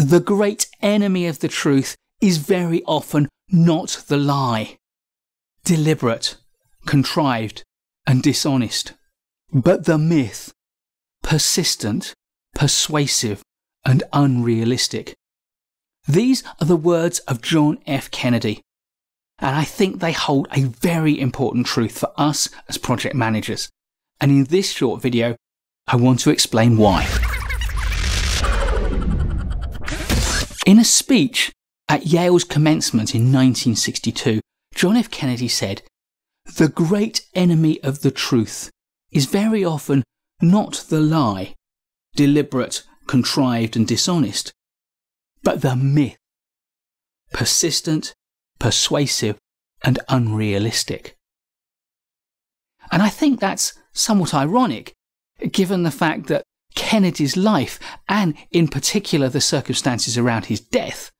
the great enemy of the truth is very often not the lie. Deliberate, contrived, and dishonest. But the myth. Persistent, persuasive, and unrealistic. These are the words of John F. Kennedy. And I think they hold a very important truth for us as project managers. And in this short video, I want to explain why. In a speech at Yale's commencement in 1962, John F. Kennedy said, The great enemy of the truth is very often not the lie, deliberate, contrived, and dishonest, but the myth, persistent, persuasive, and unrealistic. And I think that's somewhat ironic, given the fact that Kennedy's life, and in particular the circumstances around his death,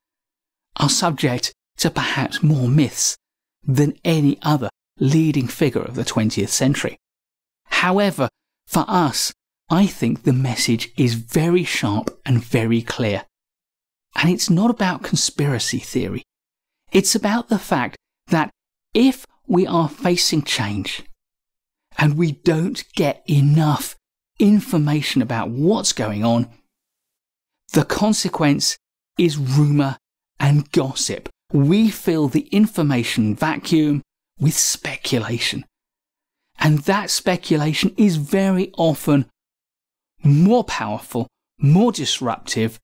are subject to perhaps more myths than any other leading figure of the 20th century. However, for us, I think the message is very sharp and very clear. And it's not about conspiracy theory. It's about the fact that if we are facing change and we don't get enough information about what's going on, the consequence is rumour and gossip. We fill the information vacuum with speculation. And that speculation is very often more powerful, more disruptive,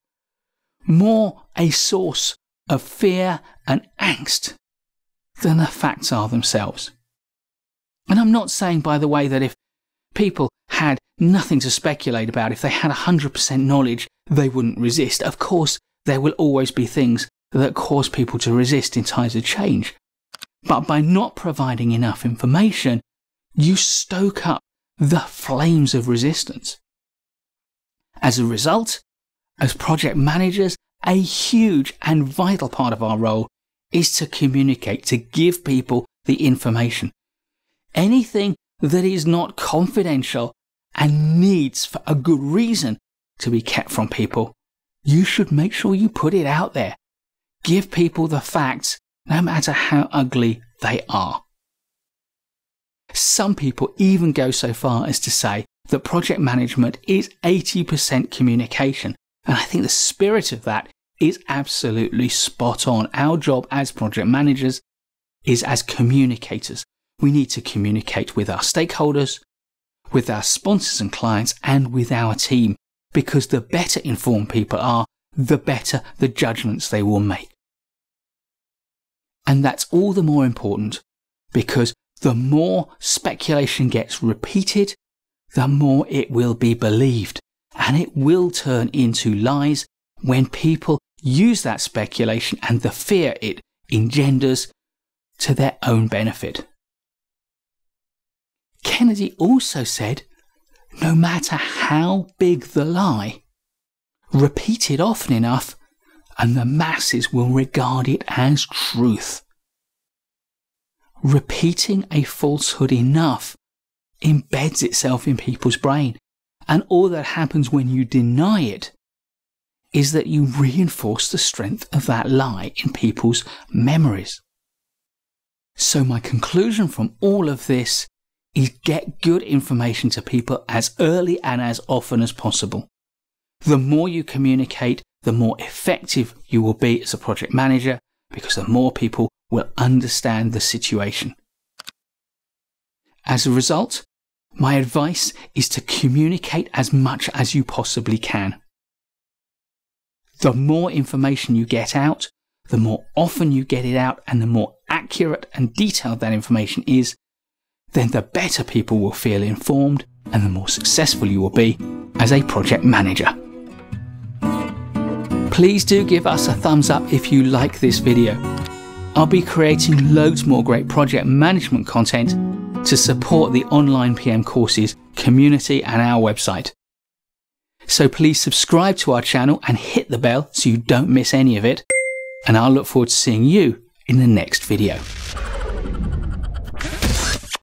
more a source of fear and angst than the facts are themselves. And I'm not saying, by the way, that if people nothing to speculate about, if they had 100% knowledge, they wouldn't resist. Of course, there will always be things that cause people to resist in times of change. But by not providing enough information, you stoke up the flames of resistance. As a result, as project managers, a huge and vital part of our role is to communicate, to give people the information. Anything that is not confidential and needs for a good reason to be kept from people, you should make sure you put it out there. Give people the facts, no matter how ugly they are. Some people even go so far as to say that project management is 80% communication. And I think the spirit of that is absolutely spot on. Our job as project managers is as communicators. We need to communicate with our stakeholders, with our sponsors and clients, and with our team, because the better informed people are, the better the judgments they will make. And that's all the more important because the more speculation gets repeated, the more it will be believed. And it will turn into lies when people use that speculation and the fear it engenders to their own benefit. Kennedy also said, no matter how big the lie, repeat it often enough and the masses will regard it as truth. Repeating a falsehood enough embeds itself in people's brain, and all that happens when you deny it is that you reinforce the strength of that lie in people's memories. So, my conclusion from all of this is get good information to people as early and as often as possible. The more you communicate, the more effective you will be as a project manager because the more people will understand the situation. As a result, my advice is to communicate as much as you possibly can. The more information you get out, the more often you get it out, and the more accurate and detailed that information is, then the better people will feel informed and the more successful you will be as a project manager. Please do give us a thumbs up if you like this video. I'll be creating loads more great project management content to support the online PM courses community and our website. So please subscribe to our channel and hit the bell so you don't miss any of it. And I'll look forward to seeing you in the next video.